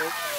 Oops.